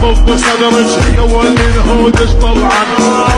صدرك هي والهودش طبعا